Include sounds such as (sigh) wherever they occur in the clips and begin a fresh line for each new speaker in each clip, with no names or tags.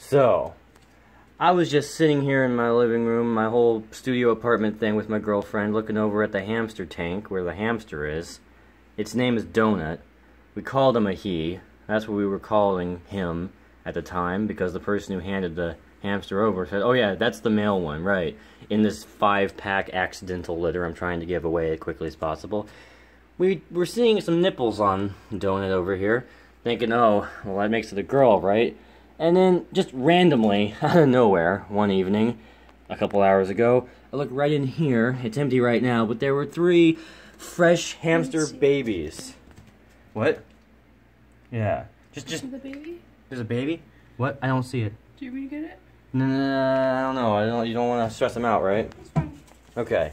So, I was just sitting here in my living room, my whole studio apartment thing with my girlfriend, looking over at the hamster tank where the hamster is. Its name is Donut. We called him a he. That's what we were calling him at the time because the person who handed the hamster over said, Oh, yeah, that's the male one, right. In this five pack accidental litter I'm trying to give away as quickly as possible. We were seeing some nipples on Donut over here, thinking, Oh, well, that makes it a girl, right? And then, just randomly, (laughs) out of nowhere, one evening, a couple hours ago, I look right in here. It's empty right now, but there were three fresh hamster babies. What? Yeah. Just, just.
The baby?
There's a baby? What? I don't see it.
Do you want to get it?
No, no, no, I don't know. I don't. You don't want to stress them out, right?
It's fine.
Okay.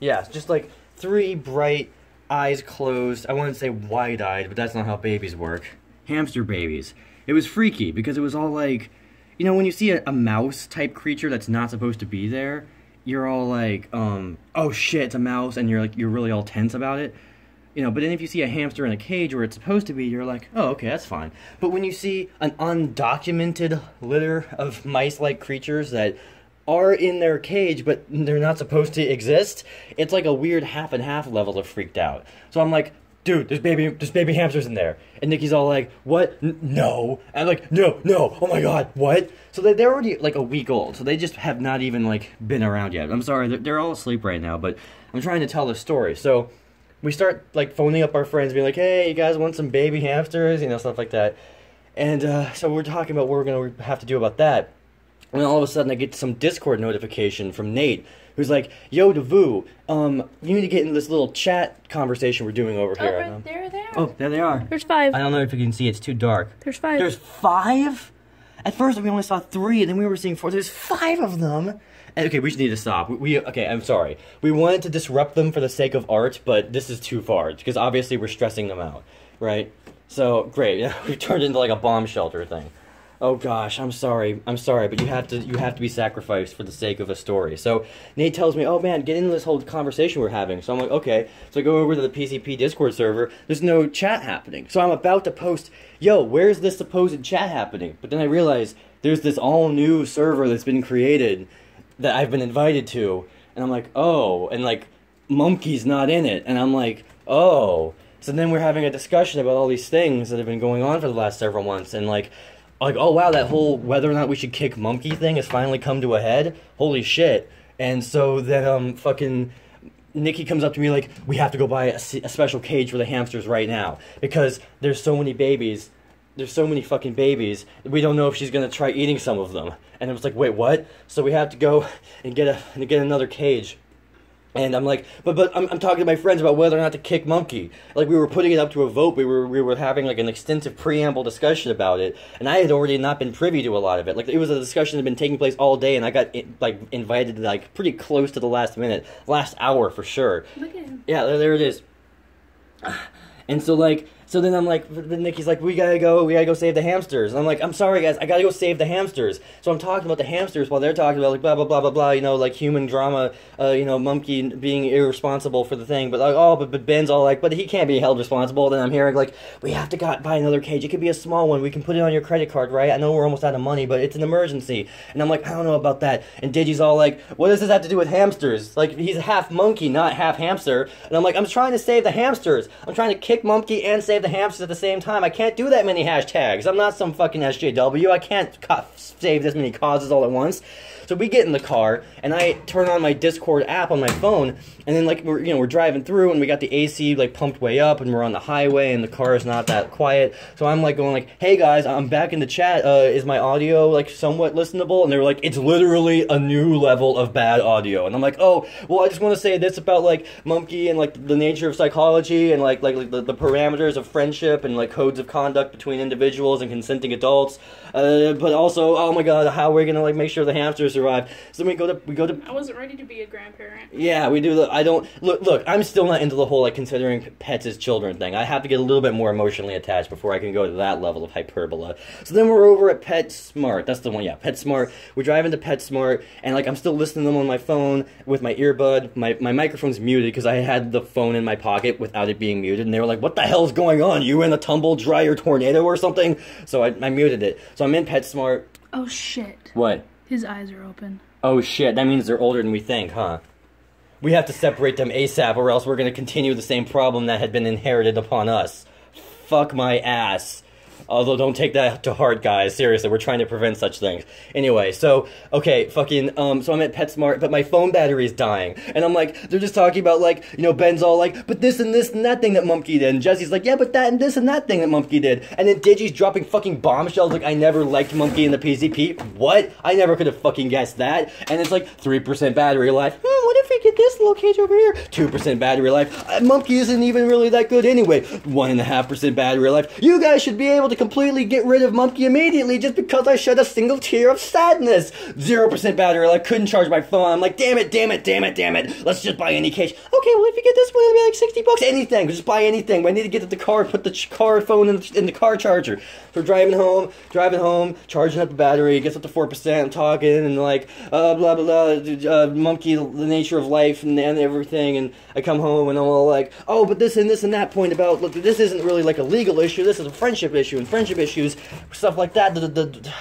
Yeah, just like three bright eyes closed. I wouldn't say wide-eyed, but that's not how babies work. Hamster babies. It was freaky because it was all like, you know, when you see a, a mouse type creature that's not supposed to be there, you're all like, um, oh shit, it's a mouse, and you're like, you're really all tense about it. You know, but then if you see a hamster in a cage where it's supposed to be, you're like, oh, okay, that's fine. But when you see an undocumented litter of mice-like creatures that are in their cage, but they're not supposed to exist, it's like a weird half and half level of freaked out. So I'm like, dude, there's baby, there's baby hamsters in there. And Nikki's all like, what? N- no. And I'm like, no, no, oh my god, what? So they, they're already like a week old, so they just have not even like been around yet. I'm sorry, they're, they're all asleep right now, but I'm trying to tell the story. So we start like phoning up our friends, being like, "Hey, you guys want some baby hamsters?" You know, stuff like that. And uh, so we're talking about what we're gonna have to do about that. And then all of a sudden, I get some Discord notification from Nate, who's like, "Yo, Davoo, um, you need to get in this little chat conversation we're doing over
Oh,
here."
right there, there.
Oh, there they are.
There's five.
I don't know if you can see; it's too dark.
There's five.
There's five. At first, we only saw three, and then we were seeing four. There's five of them. And, okay, we just need to stop. We, we okay. I'm sorry. We wanted to disrupt them for the sake of art, but this is too far because obviously we're stressing them out, right? So great. Yeah, (laughs) we turned into like a bomb shelter thing. Oh gosh, I'm sorry. I'm sorry, but you have to you have to be sacrificed for the sake of a story. So Nate tells me, "Oh man, get into this whole conversation we're having." So I'm like, "Okay." So I go over to the PCP Discord server. There's no chat happening. So I'm about to post, "Yo, where's this supposed chat happening?" But then I realize there's this all new server that's been created that I've been invited to, and I'm like, "Oh," and like Mumkey's not in it, and I'm like, "Oh." So then we're having a discussion about all these things that have been going on for the last several months, and like, like, oh wow, that whole whether or not we should kick Mumkey thing has finally come to a head. Holy shit! And so then um fucking Nikki comes up to me like, we have to go buy a special cage for the hamsters right now because there's so many babies. There's so many fucking babies. We don't know if she's gonna try eating some of them. And I was like, wait, what? So we have to go (laughs) and get a and get another cage. And I'm like, but but I'm, I'm talking to my friends about whether or not to kick Mumkey. Like we were putting it up to a vote. We were we were having like an extensive preamble discussion about it, and I had already not been privy to a lot of it. Like it was a discussion that had been taking place all day, and I got in, like invited like pretty close to the last minute, last hour for sure.
Look at him.
Yeah, there, there it is. And so like, so then I'm like, then Nikki's like, we gotta go, we gotta go save the hamsters. And I'm like, I'm sorry guys, I gotta go save the hamsters. So I'm talking about the hamsters while they're talking about like blah blah blah blah blah, you know, like human drama, uh, you know, Mumkey being irresponsible for the thing. But like, oh, but, but Ben's all like, but he can't be held responsible. Then I'm hearing like, we have to got, buy another cage. It could be a small one. We can put it on your credit card, right? I know we're almost out of money, but it's an emergency. And I'm like, I don't know about that. And Digi's all like, what does this have to do with hamsters? Like he's half monkey, not half hamster. And I'm like, I'm trying to save the hamsters. I'm trying to kick Mumkey and save the hamsters at the same time. I can't do that many hashtags. I'm not some fucking SJW. I can't save this many causes all at once. So we get in the car, and I turn on my Discord app on my phone, and then like we're you know we're driving through, and we got the AC like pumped way up, and we're on the highway, and the car is not that quiet. So I'm like going like, "Hey guys, I'm back in the chat. Uh, is my audio like somewhat listenable?" And they were like, "It's literally a new level of bad audio." And I'm like, "Oh, well, I just want to say this about like Mumkey and like the nature of psychology and like like, like the, the parameters of friendship and like codes of conduct between individuals and consenting adults. Uh, but also, oh my god, how we're we gonna like make sure the hamsters survive? So we go to we go to
I wasn't ready to be a grandparent.
yeah, we do. The, I don't look. Look, I'm still not into the whole like considering pets as children thing. I have to get a little bit more emotionally attached before I can go to that level of hyperbola. So then we're over at PetSmart. That's the one. Yeah, PetSmart. We drive into PetSmart, and like I'm still listening to them on my phone with my earbud. My my microphone's muted because I had the phone in my pocket without it being muted, and they were like, "What the hell's going going on? You in a tumble dryer tornado or something? So I, I muted it. So I'm in PetSmart.
Oh shit.
What?
His eyes are open.
Oh shit, that means they're older than we think, huh? We have to separate them ASAP or else we're gonna continue the same problem that had been inherited upon us. Fuck my ass. Although don't take that to heart, guys. Seriously, we're trying to prevent such things. Anyway, so okay, fucking um, so I'm at PetSmart, but my phone battery is dying, and I'm like, they're just talking about like, you know, Ben's all like, but this and this and that thing that Mumkey did, and Jesse's like, yeah, but that and this and that thing that Mumkey did, and then Digi's dropping fucking bombshells like I never liked Mumkey in the PCP. What? I never could have fucking guessed that. And it's like three percent battery life. Hmm, what if we get this little cage over here? Two percent battery life. Uh, Mumkey isn't even really that good anyway. One and a half percent battery life. You guys should be able to completely get rid of Mumkey immediately just because I shed a single tear of sadness. Zero percent battery life. Couldn't charge my phone. I'm like, damn it, damn it, damn it, damn it. Let's just buy any cage. Okay, well if you get this one, it'll be like sixty bucks. Anything. Just buy anything. But I need to get to the car, put the car phone in the, in the car charger. So driving home, driving home, charging up the battery, gets up to four percent, talking and like uh, blah blah blah, uh, Mumkey, the nature of life and, and everything. And I come home and I'm all like, oh, but this and this and that point about look, this isn't really like a legal issue. This is a friendship issue, and friendship issues, stuff like that. The, the, the,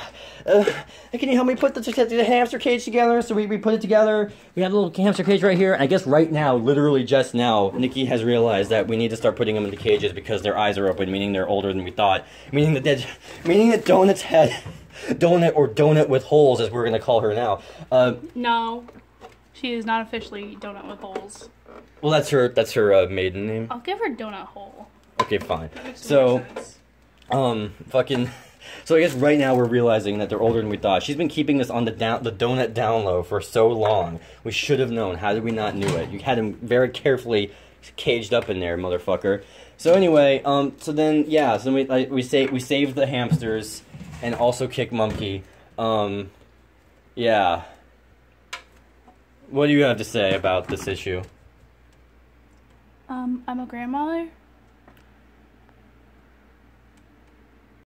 uh, can you help me put the, the hamster cage together? So we, we put it together. We have a little hamster cage right here. I guess right now, literally just now, Nikki has realized that we need to start putting them into cages because their eyes are open, meaning they're older than we thought. Meaning that they're- meaning that Donut's head, Donut or Donut with holes, as we're gonna call her now. Uh,
No. She is not officially Donut with holes.
well, that's her. That's her uh, maiden name.
I'll give her Donut Hole.
Okay, fine. So.
sense.
Um, fucking. (laughs) So I guess right now we're realizing that they're older than we thought. She's been keeping this on the down, the donut down low for so long. We should have known. How did we not knew it? You had him very carefully caged up in there, motherfucker. So anyway, um, so then yeah, so we like, we say we saved the hamsters and also kick Mumkey. Um, yeah. What do you have to say about this issue?
Um, I'm a grandmother,